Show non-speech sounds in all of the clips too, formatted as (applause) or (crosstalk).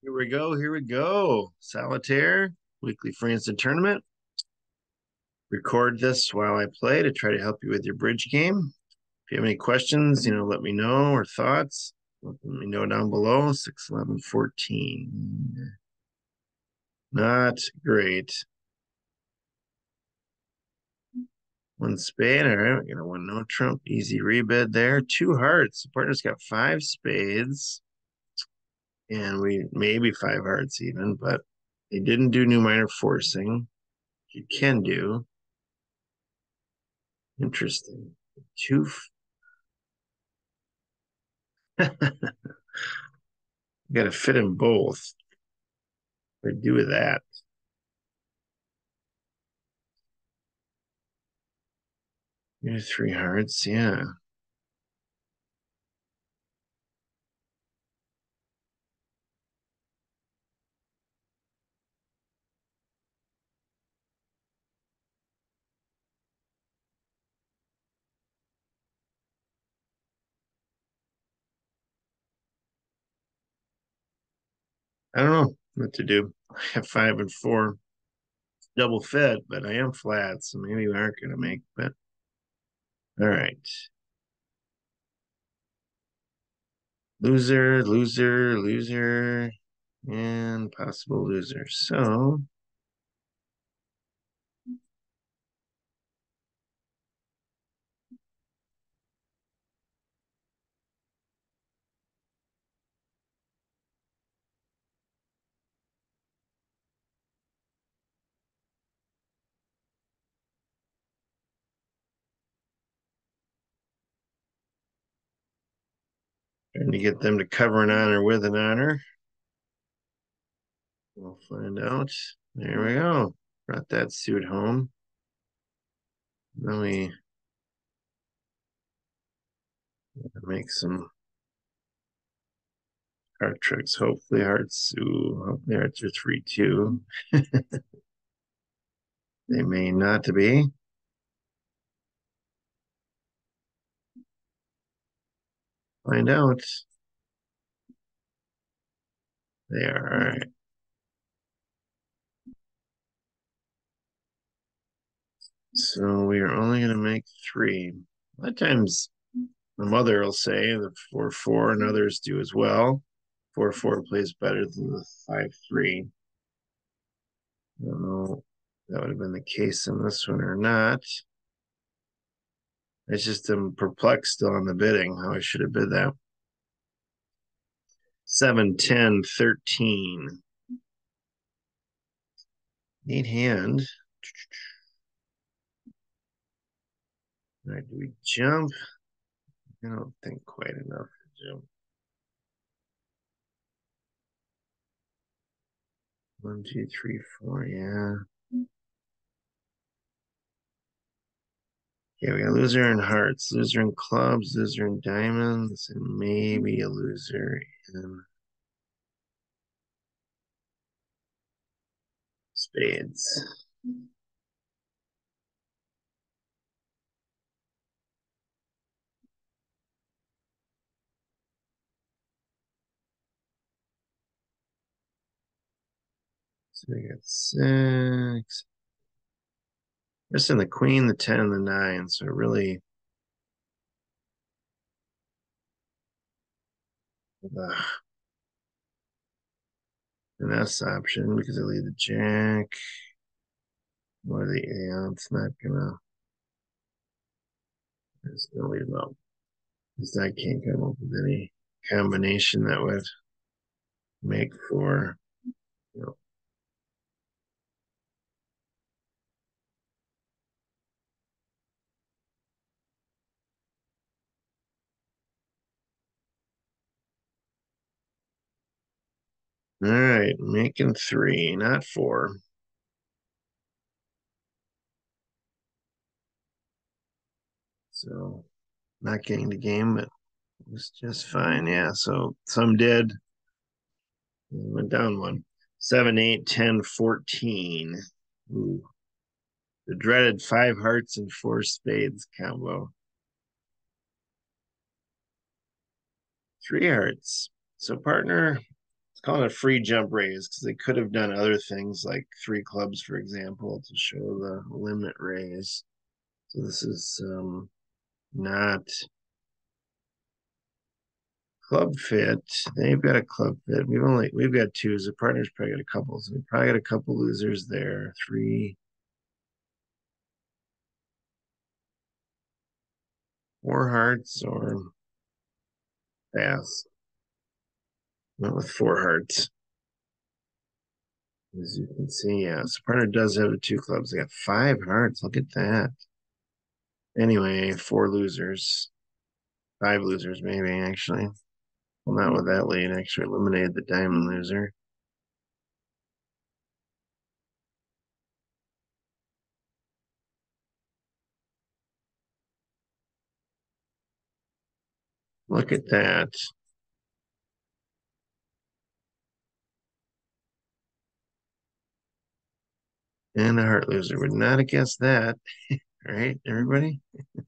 Here we go. Here we go. Solitaire, weekly Free Instant tournament. Record this while I play to try to help you with your bridge game. If you have any questions, you know, let me know or thoughts. Let me know down below. 6, 11, 14. Not great. One spade. All right, we're gonna one no trump. Easy rebid there. Two hearts. The partner's got five spades and we maybe five hearts even, but they didn't do new minor forcing. You can do. Interesting. Two. (laughs) Got to fit in both. What do that? Your three hearts, yeah. I don't know what to do. I have five and four double fit, but I am flat, so maybe we aren't going to make but all right. Loser, loser, loser, and possible loser. So Trying to get them to cover an honor with an honor. We'll find out. There we go. Brought that suit home. Then we make some heart tricks. Hopefully hearts. Ooh, hopefully hearts are three two. (laughs) they may not be. Find out. Right. So we are only going to make three. A lot of times my mother will say the 4 4, and others do as well. 4 4 plays better than the 5 3. I don't know that would have been the case in this one or not. It's just I'm perplexed still on the bidding, how I should have bid that. 7, 10, 13. Neat hand. All right, do we jump? I don't think quite enough to jump. One, two, three, four, yeah. Yeah, we got loser in hearts, loser in clubs, loser in diamonds, and maybe a loser in spades. So we got six. Missing the queen, the 10, the nine. So really the S option because I leave the jack or the yeah, it's not gonna it's gonna leave up. Because I can't come up with any combination that would make for you know All right, making three, not four. So not getting the game, but it was just fine. Yeah. So some did. Went down one. Seven, eight, 10, 14. Ooh. The dreaded five hearts and four spades combo. Three hearts. So partner Called a free jump raise because they could have done other things like three clubs, for example, to show the limit raise. So this is um, not club fit. They've got a club fit. We've only we've got two. So partners probably got a couple. So we probably got a couple losers there. Three. Four hearts or pass. Not with four hearts. As you can see, yeah. So partner does have two clubs. They got five hearts. Look at that. Anyway, four losers. Five losers, maybe, actually. Well, not with that lead. Actually eliminated the diamond loser. Look at that. And a heart loser. Would not have guessed that. (laughs) right, everybody? (laughs)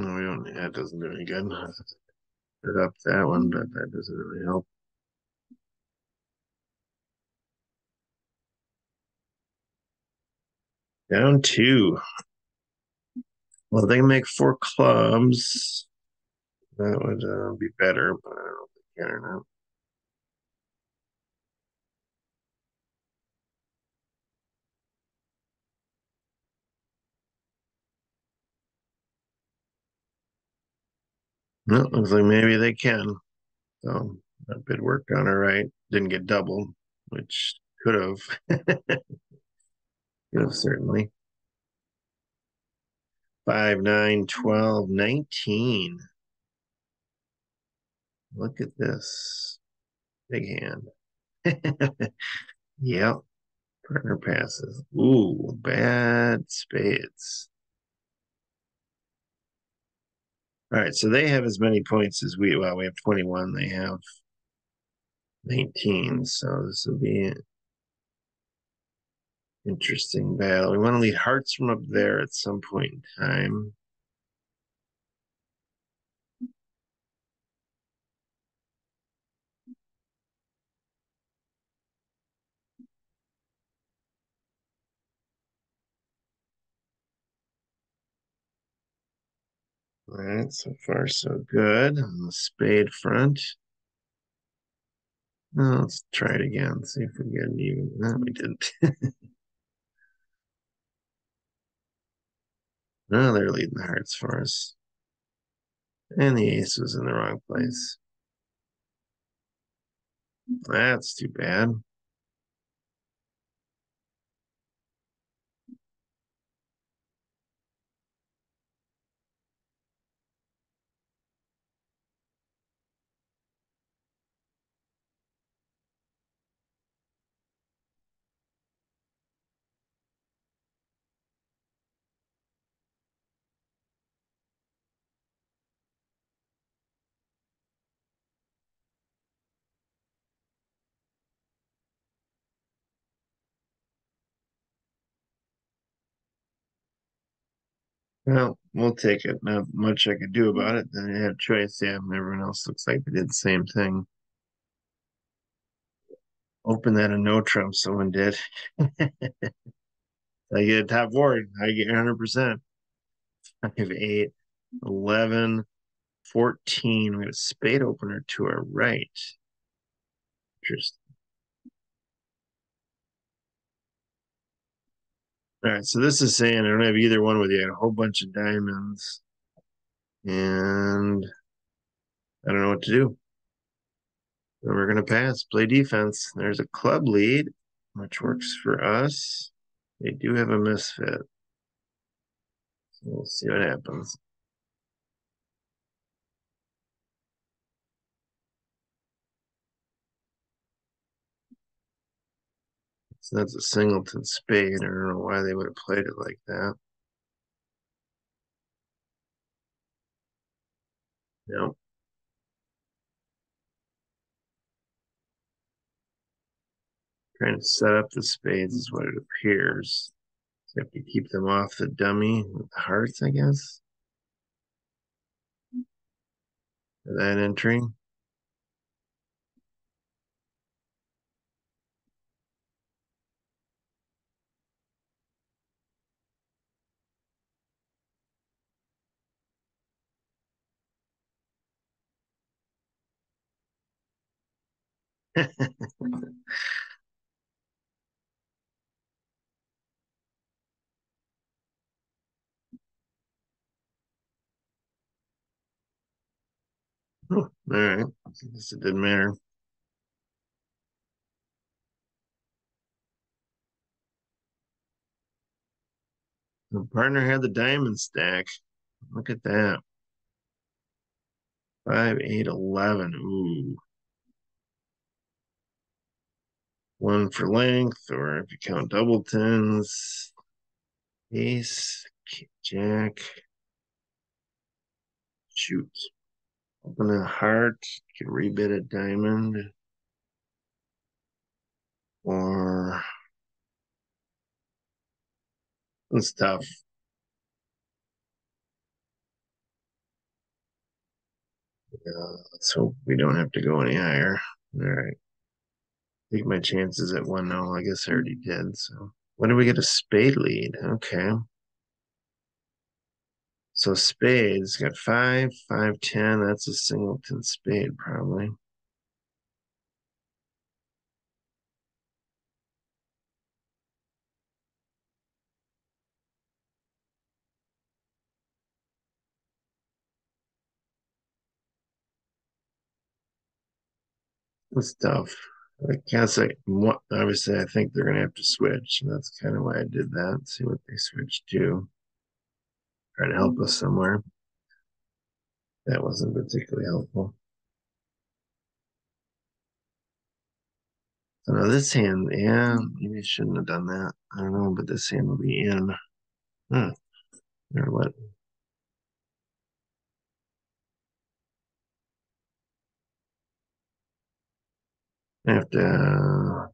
No, we don't. That doesn't do any good. (laughs) Put up that one, but that doesn't really help. Down two. Well, they make four clubs. That would uh, be better, but I don't know if they can or not. No, looks like maybe they can. So that bid worked on all right. Didn't get doubled, which could have. (laughs) could have certainly. 5, 9, 12, 19. Look at this. Big hand. (laughs) yep. Partner passes. Ooh, bad spades. All right, so they have as many points as we. Well, we have 21. They have 19. So this will be interesting battle. We want to lead hearts from up there at some point in time. All right, so far so good on the spade front. Well, let's try it again. See if we get an even. No, we didn't. (laughs) no, they're leading the hearts for us. And the ace was in the wrong place. That's too bad. Well, we'll take it. Not much I could do about it. Then I have choice. Yeah, everyone else looks like they did the same thing. Open that a no trump. Someone did. (laughs) I get a top board. I get 100%. 5, 8, 11, 14. We have a spade opener to our right. Interesting. All right, so this is saying I don't have either one with you. I got a whole bunch of diamonds. And I don't know what to do. So we're going to pass, play defense. There's a club lead, which works for us. They do have a misfit. So we'll see what happens. So that's a singleton spade. I don't know why they would have played it like that. No. Trying to set up the spades is what it appears. So you have to keep them off the dummy with the hearts, I guess. For that entry. Oh, (laughs) all right. I guess it didn't matter. The partner had the diamond stack. Look at that. Five, eight, eleven. Ooh. One for length, or if you count double tens, ace, jack. Shoot. Open a heart, could rebid a diamond. Or it's tough. Let's hope we don't have to go any higher. All right. Take my chances at one. No, I guess I already did. So when do we get a spade lead? Okay. So spades got five, five, ten. That's a singleton spade, probably. Tough. I guess I obviously I think they're gonna have to switch, and that's kind of why I did that. See what they switch to. Try to help us somewhere. That wasn't particularly helpful. So now this hand, yeah, maybe shouldn't have done that. I don't know, but this hand will be in. Hmm. Or what? Have to uh,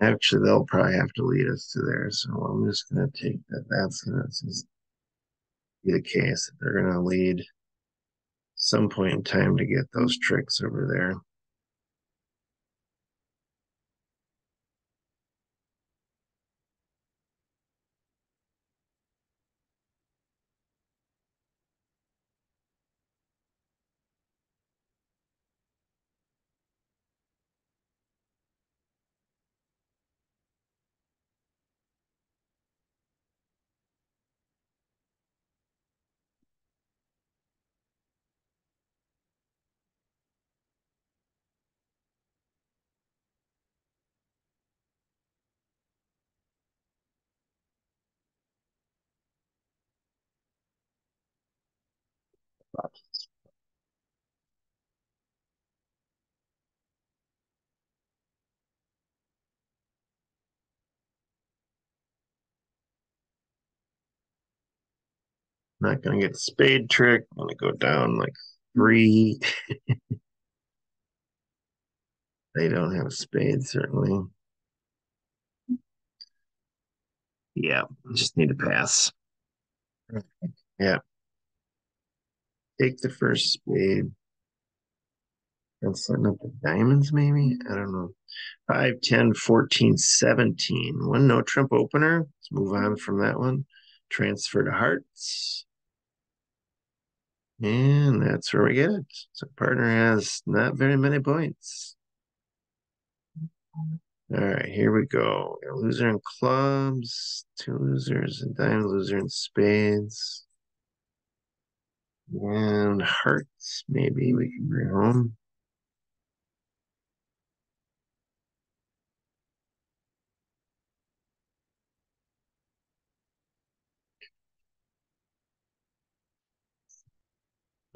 actually they'll probably have to lead us to there. So I'm just gonna take that. That's gonna be the case. They're gonna lead some point in time to get those tricks over there. Not gonna get spade trick. I'm gonna go down like three. (laughs) they don't have a spade, certainly. Yeah, just need to pass. Yeah. Take the first spade. And setting up the diamonds, maybe? I don't know. 5, 10, 14, 17. One no trump opener. Let's move on from that one. Transfer to hearts. And that's where we get it. So partner has not very many points. All right, here we go. A loser in clubs, two losers and diamond loser in spades. And hearts, maybe we can bring home.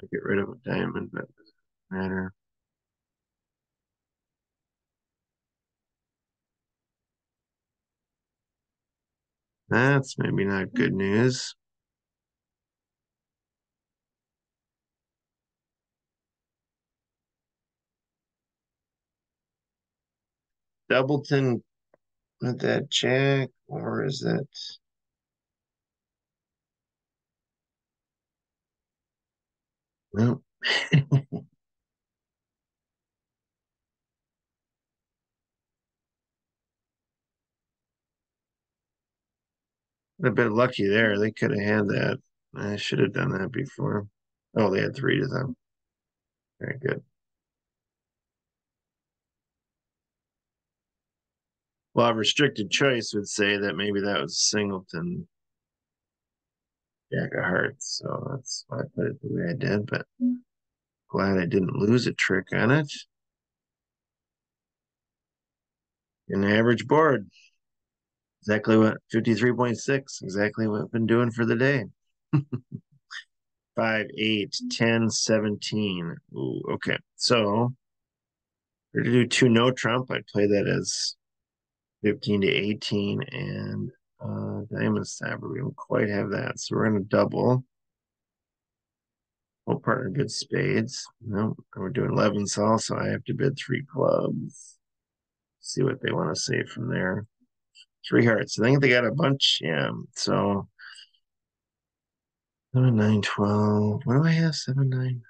I get rid of a diamond, but it doesn't matter. That's maybe not good news. Doubleton with that jack, or is it? Well, (laughs) a bit lucky there. They could have had that. I should have done that before. Oh, they had three to them. Very good. Well, restricted choice would say that maybe that was Singleton Jack of Hearts. So that's why I put it the way I did, but mm. glad I didn't lose a trick on it. An average board. Exactly what 53.6, exactly what I've been doing for the day. (laughs) 5, 8, 10, 17. Ooh, okay. So we're to do two no trump. I'd play that as 15 to 18 and uh diamond stopper. We don't quite have that. So we're gonna double. Oh, partner good spades. No, we're doing 11 so I have to bid three clubs. See what they want to say from there. Three hearts. I think they got a bunch. Yeah. So seven, nine, 12. What do I have? Seven, nine.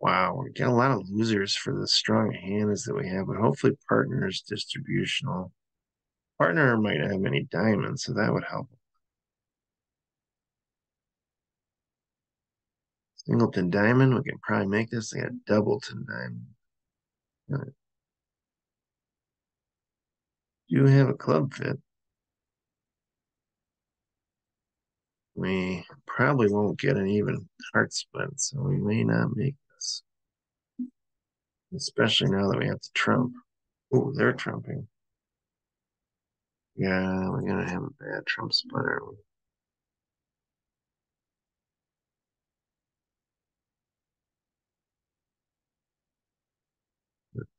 Wow, we get a lot of losers for the strong hands that we have, but hopefully partners distributional. Partner might have many diamonds, so that would help. Singleton diamond, we can probably make this. They got doubleton diamond. Do you have a club fit? We probably won't get an even heart split, so we may not make this. Especially now that we have to trump. Oh, they're trumping. Yeah, we're gonna have a bad trump splitter.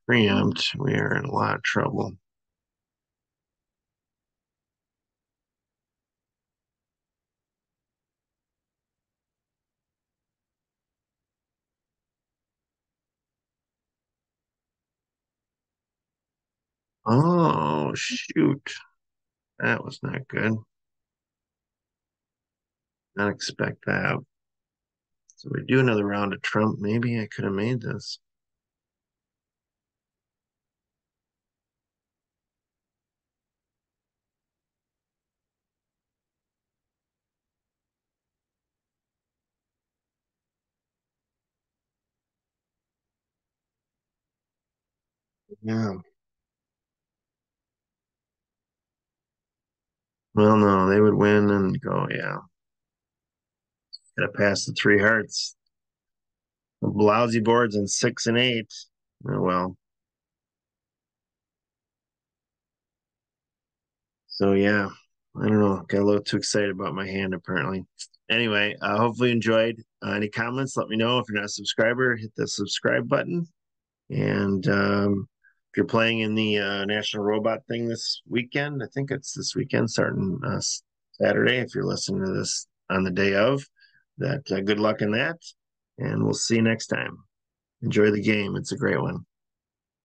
preempt, we are in a lot of trouble. Oh, shoot. That was not good. Not expect that. So we do another round of Trump. Maybe I could have made this. Yeah. Well, no, they would win and go, yeah. Gotta pass the three hearts. The Blousy boards and six and eight. Oh, well. So, yeah, I don't know. Got a little too excited about my hand, apparently. Anyway, uh, hopefully enjoyed. Uh, any comments? Let me know. If you're not a subscriber, hit the subscribe button. And um, you're playing in the uh, National Robot thing this weekend, I think it's this weekend, starting uh, Saturday. If you're listening to this on the day of, that uh, good luck in that, and we'll see you next time. Enjoy the game; it's a great one.